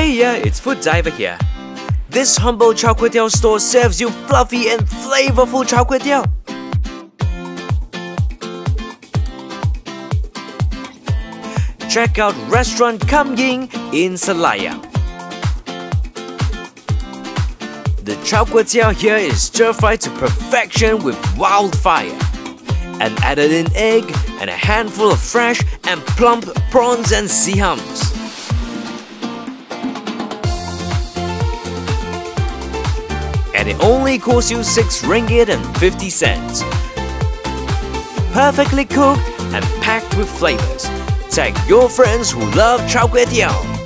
Hey yeah, it's Foodiver here. This humble char kway teow store serves you fluffy and flavorful char kway teow. Check out restaurant Kum Ying in Selayang. The char kway teow here is stir-fried to perfection with wildfire and added in egg and a handful of fresh and plump prawns and sea hums. It only costs you 6 ringgit and 50 cents. Perfectly cooked and packed with flavors. Tag your friends who love kway teow.